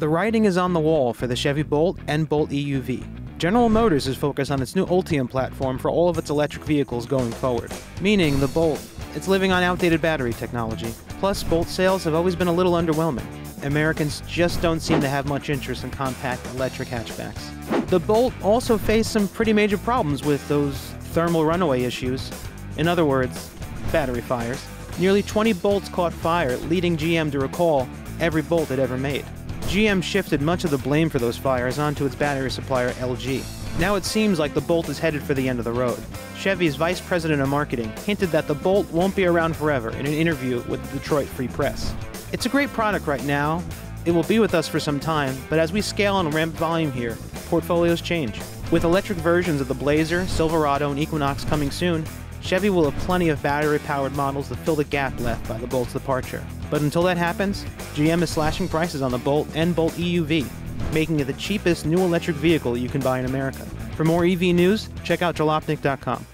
The writing is on the wall for the Chevy Bolt and Bolt EUV. General Motors is focused on its new Ultium platform for all of its electric vehicles going forward, meaning the Bolt, it's living on outdated battery technology. Plus, Bolt sales have always been a little underwhelming. Americans just don't seem to have much interest in compact electric hatchbacks. The Bolt also faced some pretty major problems with those thermal runaway issues. In other words, battery fires. Nearly 20 bolts caught fire, leading GM to recall every bolt it ever made. GM shifted much of the blame for those fires onto its battery supplier LG. Now it seems like the Bolt is headed for the end of the road. Chevy's vice president of marketing hinted that the Bolt won't be around forever in an interview with the Detroit Free Press. It's a great product right now. It will be with us for some time, but as we scale and ramp volume here, portfolios change. With electric versions of the Blazer, Silverado, and Equinox coming soon, Chevy will have plenty of battery powered models to fill the gap left by the Bolt's departure. But until that happens, GM is slashing prices on the Bolt and Bolt EUV, making it the cheapest new electric vehicle you can buy in America. For more EV news, check out jalopnik.com.